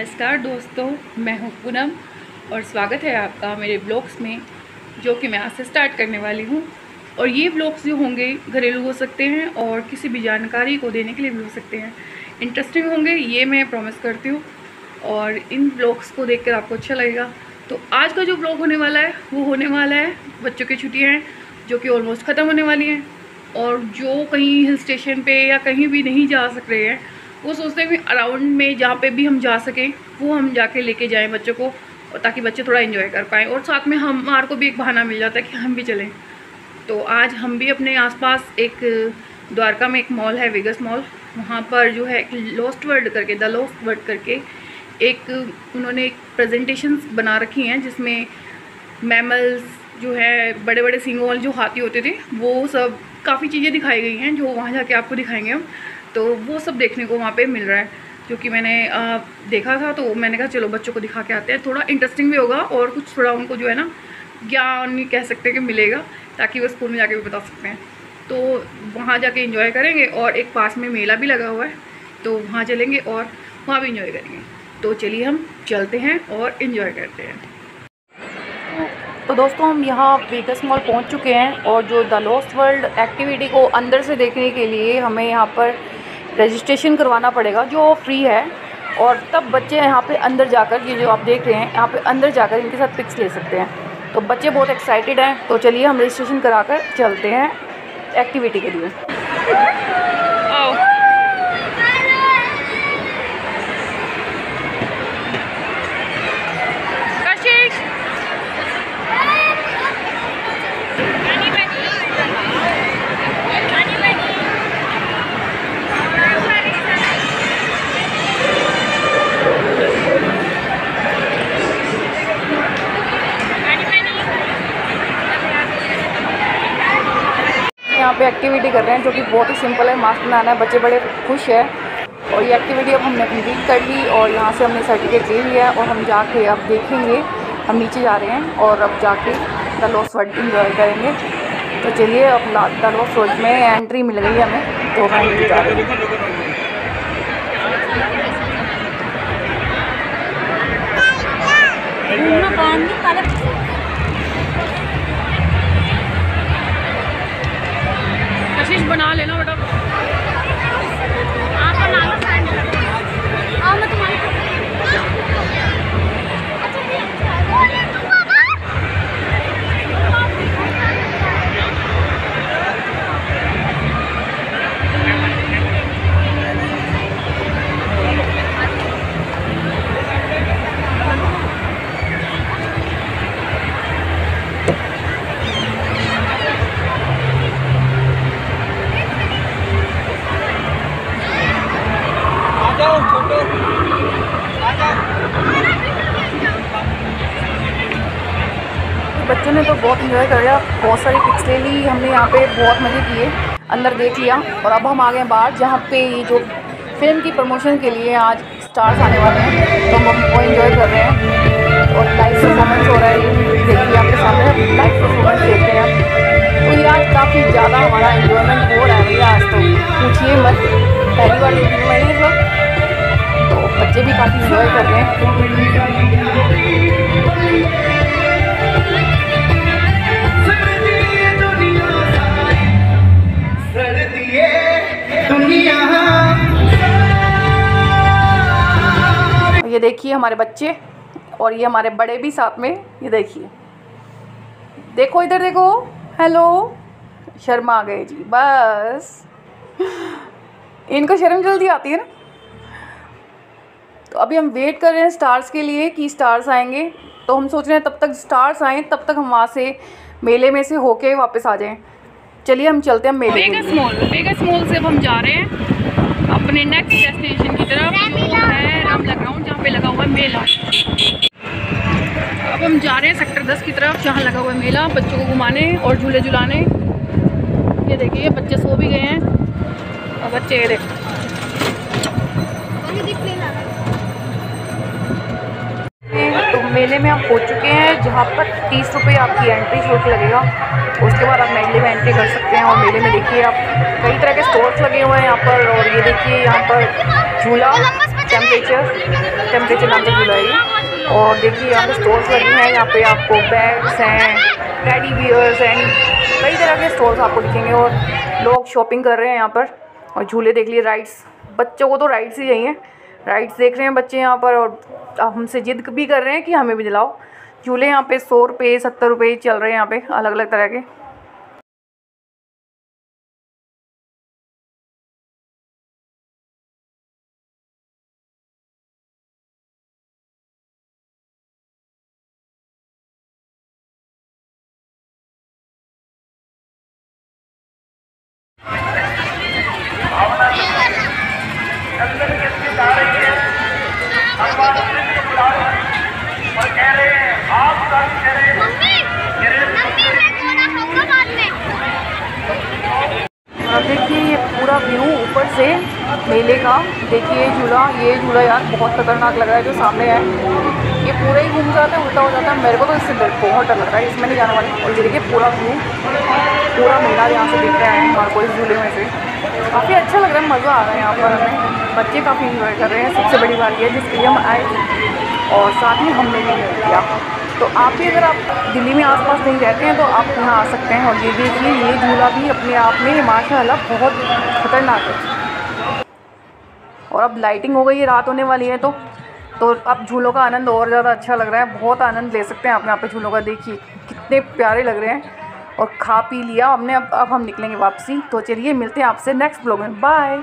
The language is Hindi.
नमस्कार दोस्तों, मैं हूँ पूनम और स्वागत है आपका मेरे ब्लॉग्स में, जो कि मैं आज से स्टार्ट करने वाली हूँ। और ये ब्लॉग्स जो होंगे, घरेलू हो सकते हैं और किसी भी जानकारी को देने के लिए भी हो सकते हैं। इंटरेस्टिंग होंगे, ये मैं प्रॉमिस करती हूँ। और इन ब्लॉग्स को देखकर आपको अच्छा लगेगा। तो आज का जो ब्लॉग होने वाला है, वो होने वाला है, बच्चों की छुट्टियाँ हैं, जो कि ऑलमोस्ट ख़त्म होने वाली हैं। और जो कहीं हिल स्टेशन पे या कहीं भी नहीं जा सक रहे हैं वो सोचते हैं कि अराउंड में जहाँ पे भी हम जा सकें, वो हम जाके लेके जाएँ बच्चों को, और ताकि बच्चे थोड़ा इन्जॉय कर पाएँ। और साथ में हमार को भी एक बहाना मिल जाता है कि हम भी चलें। तो आज हम भी अपने आसपास एक द्वारका में एक मॉल है वेगस मॉल वहाँ पर जो है एक लॉस्ट वर्ल्ड करके द लॉस्ट वर्ल्ड करके एक, उन्होंने एक प्रेजेंटेशन बना रखी हैं, जिसमें मैमल्स जो है बड़े बड़े सिंगों वाले जो हाथी होते थे, वो सब काफ़ी चीज़ें दिखाई गई हैं, जो वहाँ जाके आपको दिखाएँगे हम। तो वो सब देखने को वहाँ पे मिल रहा है क्योंकि मैंने आ, देखा था तो मैंने कहा चलो बच्चों को दिखा के आते हैं। थोड़ा इंटरेस्टिंग भी होगा और कुछ थोड़ा उनको जो है ना ज्ञान कह सकते हैं कि मिलेगा ताकि वो स्कूल में जाके भी बता सकते हैं। तो वहाँ जाके इंजॉय करेंगे और एक पास में मेला भी लगा हुआ है तो वहाँ चलेंगे और वहाँ भी इंजॉय करेंगे। तो चलिए हम चलते हैं और इन्जॉय करते हैं। तो दोस्तों हम यहाँ वेगस मॉल पहुँच चुके हैं और जो द लॉस्ट वर्ल्ड एक्टिविटी को अंदर से देखने के लिए हमें यहाँ पर रजिस्ट्रेशन करवाना पड़ेगा, जो फ्री है। और तब बच्चे यहाँ पे अंदर जाकर, ये जो आप देख रहे हैं, यहाँ पे अंदर जाकर इनके साथ पिक्स ले सकते हैं। तो बच्चे बहुत एक्साइटेड हैं तो चलिए हम रजिस्ट्रेशन करा कर चलते हैं एक्टिविटी के लिए। यहाँ पे एक्टिविटी कर रहे हैं, जो कि बहुत ही सिंपल है मास्क बनाना है, बच्चे बड़े खुश है। और ये एक्टिविटी अब हमने कंप्लीट कर ली और यहाँ से हमने सर्टिफिकेट ले लिया और हम जाके अब देखेंगे, हम नीचे जा रहे हैं और अब जाके द लॉस वर्ल्ड इंजॉय करेंगे। तो चलिए, अब द लॉस वर्ल्ड में एंट्री मिल गई हमें तो हम नीचे जा रहे हैं। आशीष ने तो बहुत इन्जॉय कर। लिया बहुत सारी पिक्स ले ली, हमने यहाँ पे बहुत मज़े किए, अंदर देख लिया। और अब हम आ गए बाहर, जहाँ पे ये जो फ़िल्म की प्रमोशन के लिए आज स्टार्स आने वाले हैं। तो हम वो इन्जॉय कर रहे हैं। और लाइव परफॉर्मेंस हो रहा है देखिए हमारे बच्चे और ये हमारे बड़े भी साथ में ये देखिए। देखो इधर देखो। हेलो शर्मा आ गए जी बस। इनको शर्म जल्दी आती है ना? तो अभी हम वेट कर रहे हैं स्टार्स के लिए कि स्टार्स आएँगे। तो हम सोच रहे हैं तब तक स्टार्स आएँ तब तक हम वहाँ से मेले में से होके वापस आ जाएँ। चलिए हम चलते हैं मेले मॉल मॉल से अब हम जा रहे हैं। अपने नेक्स्ट डेस्टिनेशन की तरफ़ जो है रामला ग्राउंड जहाँ पे लगा हुआ है मेला। अब हम जा रहे हैं सेक्टर दस की तरफ़ जहाँ लगा हुआ है मेला बच्चों को घुमाने और झूले झुलाने। ये देखिए बच्चे सो भी गए हैं। और बच्चे ये देखो तो मेले में हम पहुँच चुके हैं, जहाँ पर तीस रुपये आपकी एंट्री शुल्क लगेगा। उसके बाद आप मेले में एंट्री कर सकते हैं और मेले में देखिए आप, कई तरह के स्टोर्स लगे हुए हैं यहाँ पर और ये देखिए यहाँ पर झूला टेम्परेचर टेम्परेचर नाम से झूला है और देखिए यहाँ पर स्टोर्स लगे हैं, यहाँ पे आपको बैग्स हैं टेडी बियर्स हैं, कई तरह के स्टोर्स आपको दिखेंगे और लोग शॉपिंग कर रहे हैं यहाँ पर। और झूले देख लिए राइड्स बच्चों को तो राइड्स ही चाहिए। राइड्स देख रहे हैं बच्चे यहाँ पर और हमसे जिद भी कर रहे हैं कि हमें भी दिलाओ। झूले यहाँ पे सौ रुपये सत्तर रुपये चल रहे हैं यहाँ पे अलग अलग तरह के अब देखिए ये पूरा व्यू ऊपर से मेले का। देखिए झूला, ये झूला यार बहुत खतरनाक लग रहा है जो सामने है। ये पूरा ही घूम जाता है, उल्टा हो जाता है। मेरे को तो इससे बहुत डर लग रहा है, इसमें नहीं जाने वाली। और देखिए पूरा व्यू, पूरा मेला यहाँ से दिख रहा है और कोई झूले में से। काफ़ी अच्छा लग रहा है, मज़ा आ रहा है यहाँ पर हमें। बच्चे काफ़ी इंजॉय कर रहे हैं, सबसे बड़ी बात यह जिसके लिए हम आए और साथ ही हमने भी किया। तो आप भी अगर आप दिल्ली में आसपास नहीं रहते हैं तो आप यहाँ आ सकते हैं। और ये देखिए ये झूला भी अपने आप में, माशाल्लाह, बहुत ख़तरनाक है। और अब लाइटिंग हो गई है, रात होने वाली है तो तो अब झूलों का आनंद और ज़्यादा अच्छा लग रहा है। बहुत आनंद ले सकते हैं आप यहाँ पे झूलों का। देखिए, कितने प्यारे लग रहे हैं। और खा पी लिया हमने, अब अब हम निकलेंगे वापसी। तो चलिए, मिलते हैं आपसे नेक्स्ट ब्लॉग में। बाय